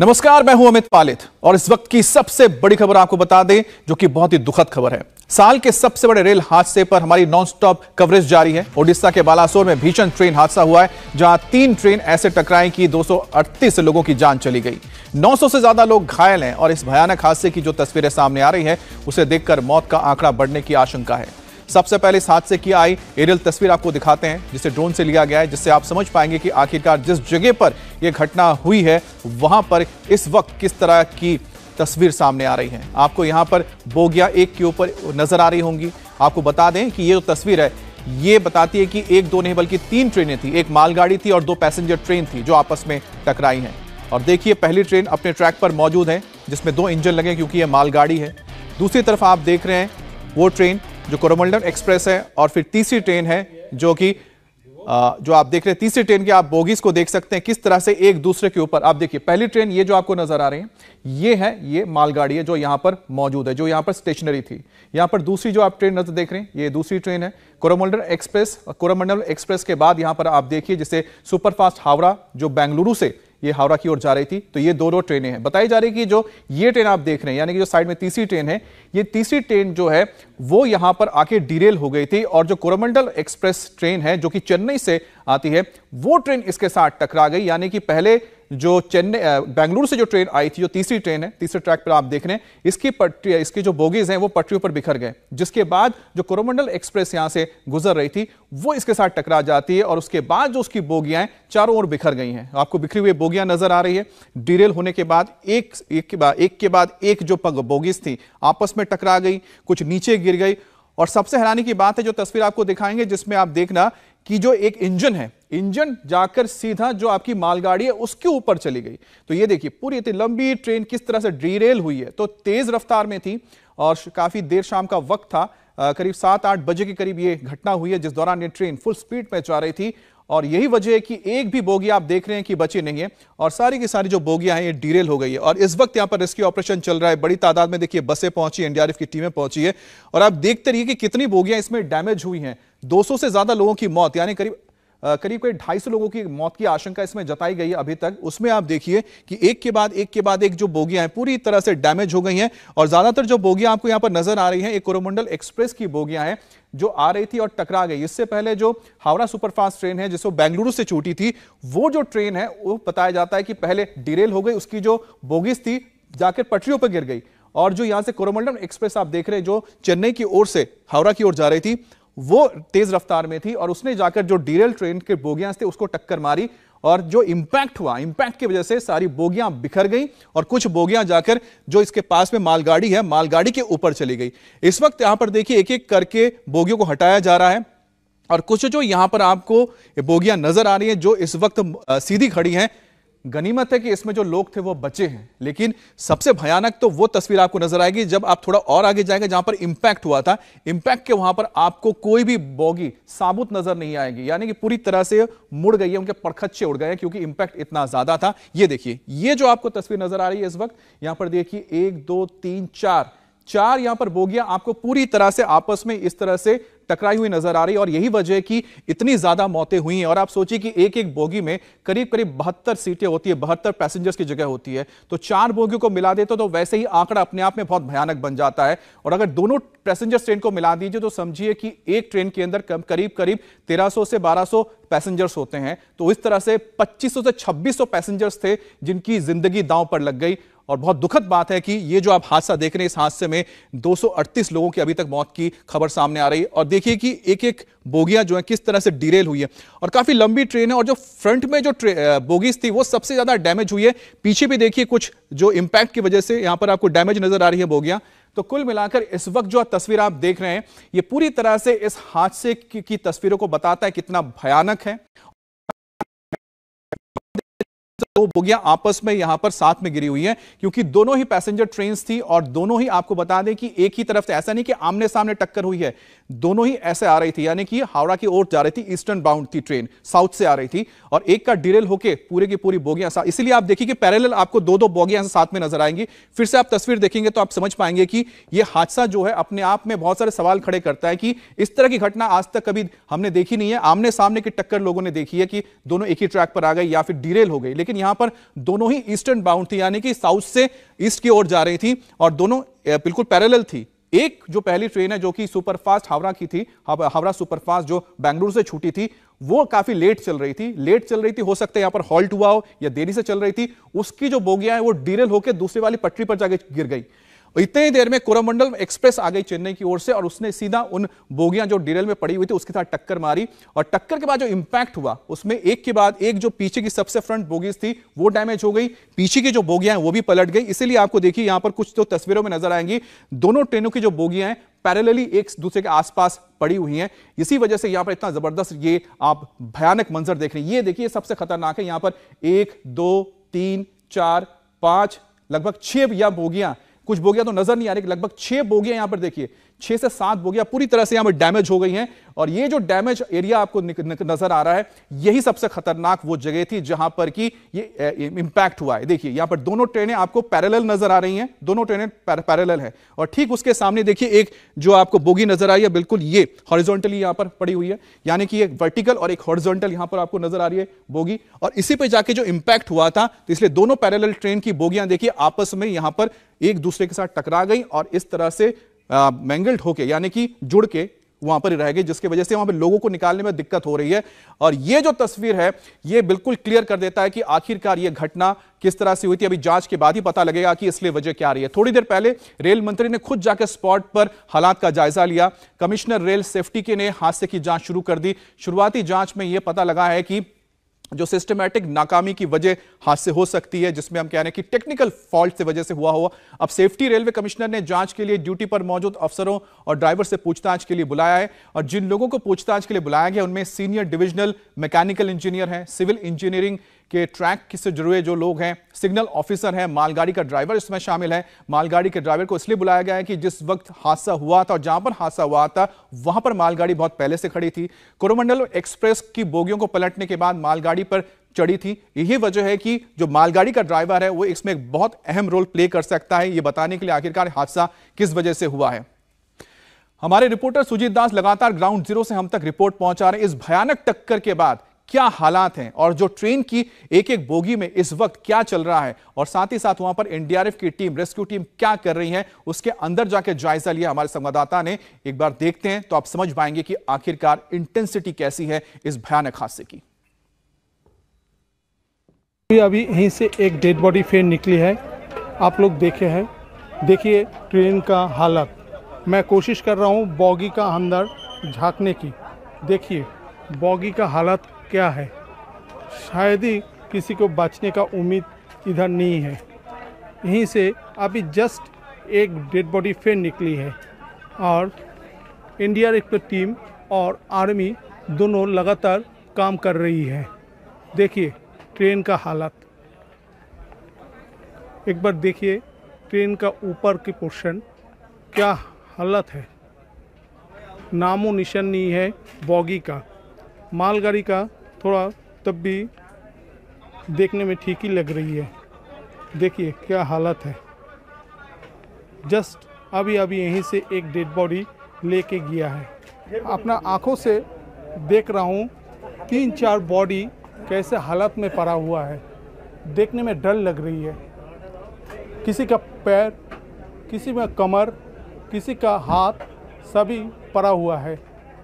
नमस्कार, मैं हूँ अमित पालित और इस वक्त की सबसे बड़ी खबर आपको बता दें, जो कि बहुत ही दुखद खबर है। साल के सबसे बड़े रेल हादसे पर हमारी नॉनस्टॉप कवरेज जारी है। ओडिशा के बालासोर में भीषण ट्रेन हादसा हुआ है, जहाँ तीन ट्रेन ऐसे टकराई कि 238 लोगों की जान चली गई। 900 से ज़्यादा लोग घायल हैं और इस भयानक हादसे की जो तस्वीरें सामने आ रही है, उसे देखकर मौत का आंकड़ा बढ़ने की आशंका है। सबसे पहले इस हादसे की आई एरियल तस्वीर आपको दिखाते हैं, जिसे ड्रोन से लिया गया है, जिससे आप समझ पाएँगे कि आखिरकार जिस जगह पर यह घटना हुई है, वहाँ पर इस वक्त किस तरह की तस्वीर सामने आ रही है। आपको यहाँ पर बोगिया एक के ऊपर नज़र आ रही होंगी। आपको बता दें कि ये जो तस्वीर है, ये बताती है कि एक दो नहीं, बल्कि तीन ट्रेनें थी। एक मालगाड़ी थी और दो पैसेंजर ट्रेन थी जो आपस में टकराई हैं। और देखिए, पहली ट्रेन अपने ट्रैक पर मौजूद है, जिसमें दो इंजन लगे क्योंकि यह मालगाड़ी है। दूसरी तरफ़ आप देख रहे हैं, वो ट्रेन जो कोरोमंडल एक्सप्रेस है और फिर तीसरी ट्रेन है, जो कि जो आप देख रहे हैं, तीसरी ट्रेन के आप बोगीज को देख सकते हैं, किस तरह से एक दूसरे के ऊपर। आप देखिए, पहली ट्रेन ये जो आपको नज़र आ रही है, ये है, ये मालगाड़ी है जो यहाँ पर मौजूद है, जो यहाँ पर स्टेशनरी थी। यहाँ पर दूसरी जो आप ट्रेन नज़र देख रहे हैं, ये दूसरी ट्रेन है कोरोमंडल एक्सप्रेस कोरोमंडल एक्सप्रेस के बाद यहाँ पर आप देखिए, जिसे सुपरफास्ट हावड़ा, जो बेंगलुरु से ये हावड़ा की ओर जा रही थी। तो ये दोनों ट्रेनें हैं। बताई जा रही कि जो ये ट्रेन आप देख रहे हैं, यानी कि जो साइड में तीसरी ट्रेन है, ये तीसरी ट्रेन जो है, वो यहाँ पर आके डिरेल हो गई थी और जो कोरोमंडल एक्सप्रेस ट्रेन है, जो कि चेन्नई से आती है, वो ट्रेन इसके साथ टकरा गई। यानी कि पहले जो चेन्नई बेंगलुरु से जो ट्रेन आई थी, जो तीसरी ट्रेन है, तीसरे ट्रैक पर आप देख रहे हैं, इसकी पटरी, इसकी जो बोगीज हैं, वो पटरियों पर बिखर गए, जिसके बाद जो कोरोमंडल एक्सप्रेस यहाँ से गुजर रही थी, वो इसके साथ टकरा जाती है और उसके बाद जो उसकी बोगियाँ चारों ओर बिखर गई हैं। आपको बिखरी हुई बोगियाँ नज़र आ रही है। डिरेल होने के बाद एक एक के बाद, एक के बाद एक जो बोगीज थी, आपस में टकरा गई, कुछ नीचे गिर गई। और सबसे हैरानी की बात है, जो तस्वीर आपको दिखाएँगे, जिसमें आप देखना कि जो एक इंजन है, इंजन जाकर सीधा जो आपकी मालगाड़ी है, उसके ऊपर चली गई। तो ये देखिए, पूरी इतनी लंबी ट्रेन किस तरह से डीरेल हुई है। तो तेज रफ्तार में थी और काफ़ी देर शाम का वक्त था। करीब सात आठ बजे के करीब ये घटना हुई है, जिस दौरान ये ट्रेन फुल स्पीड में जा रही थी और यही वजह है कि एक भी बोगी आप देख रहे हैं कि बची नहीं है और सारी की सारी जो बोगियाँ हैं, ये डीरेल हो गई है। और इस वक्त यहाँ पर रेस्क्यू ऑपरेशन चल रहा है। बड़ी तादाद में देखिए बसें पहुँची एनडीआरएफ की टीमें पहुँची है। और आप देखते रहिए कि कितनी बोगियाँ इसमें डैमेज हुई हैं। 200 से ज़्यादा लोगों की मौत, यानी करीब करीब करीब ढाई सौ लोगों की मौत की आशंका इसमें जताई गई है अभी तक। उसमें आप देखिए कि एक के बाद, एक के बाद एक जो बोगियाँ हैं, पूरी तरह से डैमेज हो गई हैं और ज़्यादातर जो बोगियाँ आपको यहाँ पर नज़र आ रही हैं एक कोरोमंडल एक्सप्रेस की बोगियाँ हैं, जो आ रही थी और टकरा गई। इससे पहले जो हावड़ा सुपरफास्ट ट्रेन है, जिसको बेंगलुरु से छूटी थी, वो जो ट्रेन है, वो बताया जाता है कि पहले डिरेल हो गई, उसकी जो बोगिस थी, जाकर पटरियों पर गिर गई। और जो यहाँ से कोरोमंडल एक्सप्रेस आप देख रहे हैं, जो चेन्नई की ओर से, हावड़ा की ओर जा रही थी वो तेज रफ्तार में थी और उसने जाकर जो डीरेल ट्रेन के बोगियाँ थे, उसको टक्कर मारी और जो इंपैक्ट हुआ इंपैक्ट की वजह से सारी बोगियाँ बिखर गई और कुछ बोगियाँ जाकर जो इसके पास में मालगाड़ी है, मालगाड़ी के ऊपर चली गई। इस वक्त यहाँ पर देखिए एक एक करके बोगियों को हटाया जा रहा है और कुछ जो यहाँ पर आपको बोगियाँ नज़र आ रही हैं, जो इस वक्त सीधी खड़ी हैं गनीमत है कि इसमें जो लोग थे वो बचे हैं। लेकिन सबसे भयानक तो वो तस्वीर आपको नज़र आएगी जब आप थोड़ा और आगे जाएँगे जहाँ पर इंपैक्ट हुआ था। इंपैक्ट के वहाँ पर आपको कोई भी बोगी साबुत नज़र नहीं आएगी। यानी कि पूरी तरह से मुड़ गई है, उनके पड़खच्चे उड़ गए क्योंकि इंपैक्ट इतना ज़्यादा था। ये देखिए, ये जो आपको तस्वीर नज़र आ रही है इस वक्त, यहाँ पर देखिए, एक, दो, तीन, चार चार यहाँ पर बोगियाँ आपको पूरी तरह से आपस में इस तरह से टकराई हुई नज़र आ रही है और यही वजह है कि इतनी ज़्यादा मौतें हुई हैं। और आप सोचिए कि एक एक बोगी में करीब करीब बहत्तर सीटें होती है, बहत्तर पैसेंजर्स की जगह होती है। तो चार बोगियों को मिला देते तो वैसे ही आंकड़ा अपने आप में बहुत भयानक बन जाता है। और अगर दोनों पैसेंजर्स ट्रेन को मिला दीजिए तो समझिए कि एक ट्रेन के अंदर करीब करीब तेरह से बारह पैसेंजर्स होते हैं। तो इस तरह से 2500 से 2600 पैसेंजर्स थे जिनकी ज़िंदगी दांव पर लग गई। और बहुत दुखद बात है कि ये जो आप हादसा देख रहे हैं इस हादसे में 238 लोगों की अभी तक मौत की खबर सामने आ रही है। और देखिए कि एक एक बोगियाँ जो है किस तरह से डिरेल हुई है। और काफ़ी लंबी ट्रेन है और जो फ्रंट में जो बोगीज थी वो सबसे ज़्यादा डैमेज हुई है। पीछे भी देखिए कुछ जो इंपैक्ट की वजह से यहाँ पर आपको डैमेज नज़र आ रही है बोगियाँ। तो कुल मिलाकर इस वक्त जो तस्वीर आप देख रहे हैं ये पूरी तरह से इस हादसे की, की तस्वीरों को बताता है कितना भयानक है। दो बोगियाँ आपस में यहाँ पर साथ में गिरी हुई हैं, क्योंकि दोनों ही पैसेंजर ट्रेन थी और दोनों ही आपको बता दें कि एक ही तरफ़ से, ऐसा नहीं कि आमने सामने टक्कर हुई है, दोनों ही ऐसे आ रही थी, यानी कि हावड़ा की ओर जा रही थी ईस्टर्न बाउंड थी ट्रेन साउथ से आ रही थी और एक का डिरेल होके पूरे की पूरी बोगियाँ इसलिए आप देखिए कि पैरेलल आपको दो दो बोगियाँ साथ में नज़र आएँगी। फिर से आप तस्वीर देखेंगे तो आप समझ पाएँगे कि यह हादसा जो है अपने आप में बहुत सारे सवाल खड़े करता है कि इस तरह की घटना आज तक कभी हमने देखी नहीं है। आमने सामने की टक्कर लोगों ने देखी है कि दोनों एक ही ट्रैक पर आ गए या फिर डिरेल हो गई, लेकिन यहाँ पर दोनों ही ईस्टर्न बाउंड थी, यानी कि साउथ से ईस्ट की ओर जा रही थी और दोनों बिल्कुल पैरेलल थी। एक जो पहली ट्रेन है जो कि सुपरफास्ट हावड़ा की थी हावड़ा सुपरफास्ट जो बेंगलुरु से छूटी थी, वो काफ़ी लेट चल रही थी। लेट चल रही थी, हो सकता है यहाँ पर हॉल्ट हुआ हो या देरी से चल रही थी, उसकी जो बोगियाँ है वो डीरेल होकर दूसरी वाली पटरी पर जाके गिर गई। इतनी देर में कोरमंडल एक्सप्रेस आ गई चेन्नई की ओर से और उसने सीधा उन बोगियाँ जो डिरेल में पड़ी हुई थी, उसके साथ टक्कर मारी। और टक्कर के बाद जो इंपैक्ट हुआ, उसमें एक के बाद एक जो पीछे की सबसे फ्रंट बोगीज थी, वो डैमेज हो गई। पीछे की जो बोगियाँ हैं, वो भी पलट गई। इसीलिए आपको देखिए, यहाँ पर कुछ तो तस्वीरों में नज़र आएँगी। दोनों ट्रेनों की जो बोगियाँ हैं पैरेलली एक दूसरे के आसपास पड़ी हुई हैं। इसी वजह से यहाँ पर इतना ज़बरदस्त ये आप भयानक मंजर देख रहे हैं। ये देखिए सबसे खतरनाक है। यहाँ पर एक, दो, तीन, चार, पाँच, लगभग छह या बोगियाँ कुछ बोगियाँ तो नज़र नहीं आ रही लगभग छह बोगियाँ यहाँ पर देखिए। छह से सात बोगियाँ पूरी तरह से यहाँ पर डैमेज हो गई हैं। और ये जो डैमेज एरिया आपको नज़र आ रहा है, यही सबसे खतरनाक वो जगह थी जहाँ पर कि ये इंपैक्ट हुआ है। देखिए, यहाँ पर दोनों ट्रेनें आपको पैरेलल नज़र आ रही हैं, दोनों ट्रेनें पैरेलल है। और ठीक उसके सामने देखिए एक जो आपको बोगी नज़र आई है, बिल्कुल ये हॉरिजॉन्टली यहाँ पर पड़ी हुई है। यानी कि एक वर्टिकल और एक हॉरिजॉन्टल यहाँ पर आपको नज़र आ रही है बोगी। और इसी पे जाके जो इंपैक्ट हुआ था तो इसलिए दोनों पैरेलल ट्रेन की बोगियाँ देखिए आपस में यहाँ पर एक दूसरे के साथ टकरा गई और इस तरह से मैंगल्ड होके, यानी कि जुड़ के वहाँ पर रह गए, जिसकी वजह से वहाँ पर लोगों को निकालने में दिक्कत हो रही है। और ये जो तस्वीर है, ये बिल्कुल क्लियर कर देता है कि आखिरकार ये घटना किस तरह से हुई थी। अभी जाँच के बाद ही पता लगेगा कि इसलिए वजह क्या रही है। थोड़ी देर पहले रेल मंत्री ने खुद जाकर स्पॉट पर हालात का जायजा लिया। कमिश्नर रेल सेफ्टी के ने हादसे की जाँच शुरू कर दी। शुरुआती जाँच में यह पता लगा है कि जो सिस्टमैटिक नाकामी की वजह हाथ से हो सकती है, जिसमें हम कह रहे हैं कि टेक्निकल फॉल्ट से वजह से हुआ हुआ अब सेफ्टी रेलवे कमिश्नर ने जाँच के लिए ड्यूटी पर मौजूद अफसरों और ड्राइवर से पूछताछ के लिए बुलाया है और जिन लोगों को पूछताछ के लिए बुलाया गया, उनमें सीनियर डिविजनल मैकेनिकल इंजीनियर हैं सिविल इंजीनियरिंग के ट्रैक से जुड़े जो लोग हैं सिग्नल ऑफिसर हैं, मालगाड़ी का ड्राइवर इसमें शामिल है। मालगाड़ी के ड्राइवर को इसलिए बुलाया गया है कि जिस वक्त हादसा हुआ था और जहाँ पर हादसा हुआ था, वहाँ पर मालगाड़ी बहुत पहले से खड़ी थी। कोरोमंडल एक्सप्रेस की बोगियों को पलटने के बाद मालगाड़ी पर चढ़ी थी। यही वजह है कि जो मालगाड़ी का ड्राइवर है, वो इसमें एक बहुत अहम रोल प्ले कर सकता है। ये बताने के लिए आखिरकार हादसा किस वजह से हुआ है। हमारे रिपोर्टर सुजीत दास लगातार ग्राउंड ज़ीरो से हम तक रिपोर्ट पहुँचा रहे हैं। इस भयानक टक्कर के बाद क्या हालात हैं और जो ट्रेन की एक एक बोगी में इस वक्त क्या चल रहा है? और साथ ही साथ वहाँ पर एनडीआरएफ की टीम, रेस्क्यू टीम क्या कर रही है, उसके अंदर जाकर जायजा लिया हमारे संवाददाता ने। एक बार देखते हैं तो आप समझ पाएँगे कि आखिरकार इंटेंसिटी कैसी है इस भयानक हादसे की। अभी यहीं से एक डेड बॉडी फिर निकली है। आप लोग देखे हैं। देखिए ट्रेन का हालत। मैं कोशिश कर रहा हूँ बॉगी का अंदर झांकने की। देखिए, बॉगी का हालत क्या है? शायद ही किसी को बचने का उम्मीद इधर नहीं है। यहीं से अभी जस्ट एक डेड बॉडी फिर निकली है और इंडिया एक टीम और आर्मी दोनों लगातार काम कर रही है। देखिए ट्रेन का हालत। एक बार देखिए ट्रेन का ऊपर की पोर्शन क्या हालत है। नामो निशान नहीं है बॉगी का। मालगाड़ी का थोड़ा तब भी देखने में ठीक ही लग रही है। देखिए, क्या हालत है। जस्ट अभी अभी यहीं से एक डेड बॉडी लेके गया है। अपना आँखों से देख रहा हूँ तीन चार बॉडी कैसे हालत में पड़ा हुआ है। देखने में डर लग रही है। किसी का पैर, किसी में कमर, किसी का हाथ सभी पड़ा हुआ है।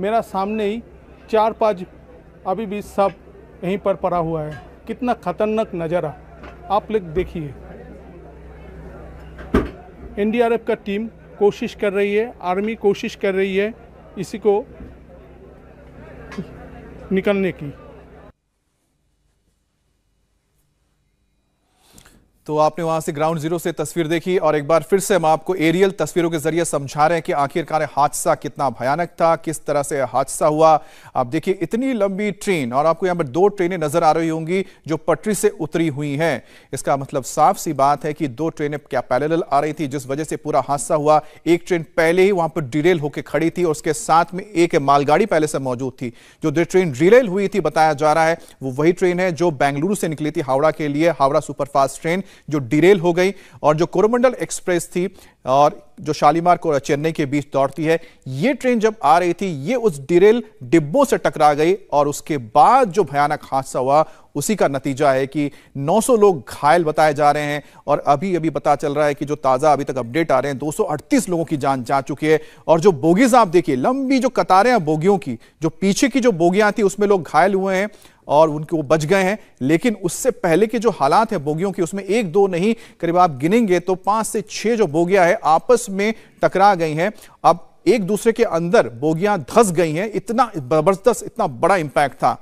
मेरा सामने ही चार पाँच अभी भी सब यहीं पर पड़ा हुआ है। कितना खतरनाक नज़ारा। आप लोग देखिए। एनडीआरएफ का टीम कोशिश कर रही है, आर्मी कोशिश कर रही है इसी को निकलने की। तो आपने वहाँ से ग्राउंड ज़ीरो से तस्वीर देखी और एक बार फिर से हम आपको एरियल तस्वीरों के ज़रिए समझा रहे हैं कि आखिरकार हादसा कितना भयानक था, किस तरह से हादसा हुआ। आप देखिए, इतनी लंबी ट्रेन और आपको यहाँ पर दो ट्रेनें नज़र आ रही होंगी जो पटरी से उतरी हुई हैं। इसका मतलब साफ़ सी बात है कि दो ट्रेनें क्या पैरेलल आ रही थी, जिस वजह से पूरा हादसा हुआ। एक ट्रेन पहले ही वहाँ पर डिरेल होकर खड़ी थी और उसके साथ में एक मालगाड़ी पहले से मौजूद थी। जो ट्रेन रिलेल हुई थी, बताया जा रहा है, वो वही ट्रेन है जो बेंगलुरु से निकली थी हावड़ा के लिए, हावड़ा सुपरफास्ट ट्रेन जो डिरेल हो गई और जो कोरोमंडल एक्सप्रेस थी और जो शालीमार को चेन्नई के बीच दौड़ती है, ये ट्रेन जब आ रही थी, ये उस डिरेल डिब्बों से टकरा गई और उसके बाद जो भयानक हादसा हुआ, उसी का नतीजा है कि 900 लोग घायल बताए जा रहे हैं और अभी अभी पता चल रहा है कि जो ताज़ा अभी तक अपडेट आ रहे हैं 238 लोगों की जान जा चुकी है। और जो बोगीज आप देखिए, लंबी जो कतारें हैं बोगियों की, जो पीछे की जो बोगियाँ थी, उसमें लोग घायल हुए हैं और उनके वो बच गए हैं। लेकिन उससे पहले के जो हालात हैं बोगियों की, उसमें एक दो नहीं, करीब आप गिनेंगे तो पाँच से छह जो बोगियाँ है आपस में टकरा गई हैं। अब एक दूसरे के अंदर बोगियाँ धस गई हैं, इतना ज़बरदस्त, इतना बड़ा इंपैक्ट था।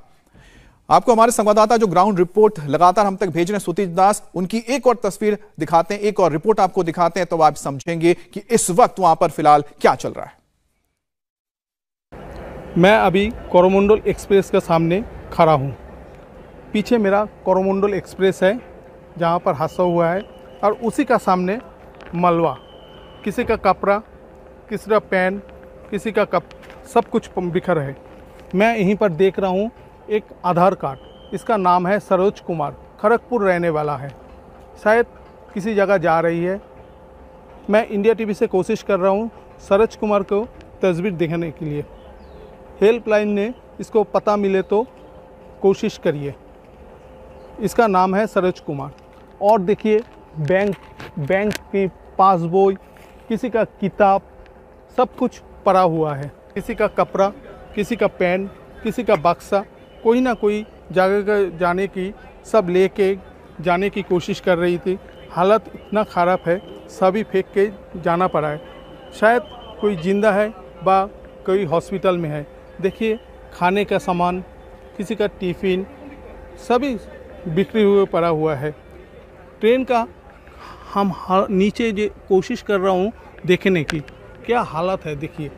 आपको हमारे संवाददाता जो ग्राउंड रिपोर्ट लगातार हम तक भेज रहे हैं सुतीज दास, उनकी एक और तस्वीर दिखाते हैं, एक और रिपोर्ट आपको दिखाते हैं तो आप समझेंगे कि इस वक्त वहाँ पर फ़िलहाल क्या चल रहा है। मैं अभी कोरोमंडल एक्सप्रेस के सामने खड़ा हूँ। पीछे मेरा कोरोमंडल एक्सप्रेस है, जहाँ पर हादसा हुआ है, और उसी का सामने मलवा किसी का कपड़ा, किसी का पेन किसी का कप, सब कुछ बिखर है। मैं यहीं पर देख रहा हूँ एक आधार कार्ड। इसका नाम है सरोज कुमार। खड़गपुर रहने वाला है। शायद किसी जगह जा रही है। मैं इंडिया टीवी से कोशिश कर रहा हूँ सरोज कुमार को तस्वीर देखने के लिए। हेल्पलाइन ने इसको पता मिले तो कोशिश करिए। इसका नाम है सरोज कुमार। और देखिए, बैंक बैंक की पासबुक किसी का किताब, सब कुछ पड़ा हुआ है। किसी का कपड़ा, किसी का पेन, किसी का बक्सा, कोई ना कोई जगह जाने की, सब लेके जाने की कोशिश कर रही थी। हालत इतना ख़राब है, सभी फेंक के जाना पड़ा है। शायद कोई ज़िंदा है बा, कोई हॉस्पिटल में है। देखिए, खाने का सामान किसी का टिफ़िन सभी बिखरे हुए, पड़ा हुआ है। ट्रेन का हम नीचे जो कोशिश कर रहा हूँ देखने की, क्या हालत है देखिए।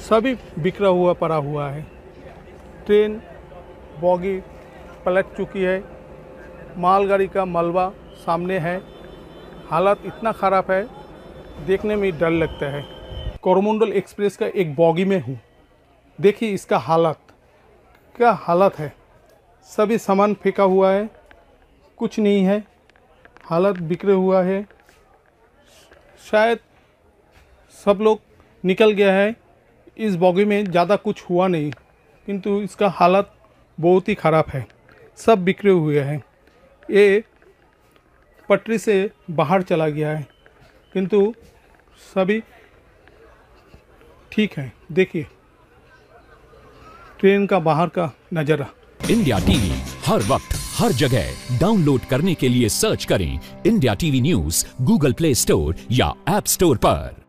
सभी बिखरा हुआ, पड़ा हुआ है। ट्रेन बॉगी पलट चुकी है। मालगाड़ी का मलबा सामने है। हालत इतना ख़राब है, देखने में डर लगता है। कोरोमंडल एक्सप्रेस का एक बॉगी में हूँ। देखिए इसका हालत, क्या हालत है। सभी सामान फेंका हुआ है, कुछ नहीं है, हालत बिखरे हुआ है। शायद सब लोग निकल गया है, इस बॉगी में ज़्यादा कुछ हुआ नहीं, किंतु इसका हालत बहुत ही ख़राब है, सब बिखरे हुए हैं। ये पटरी से बाहर चला गया है, किंतु सभी ठीक है। देखिए ट्रेन का बाहर का नज़ारा। इंडिया टीवी हर वक्त, हर जगह। डाउनलोड करने के लिए सर्च करें India TV news, Google Play Store या एप स्टोर पर।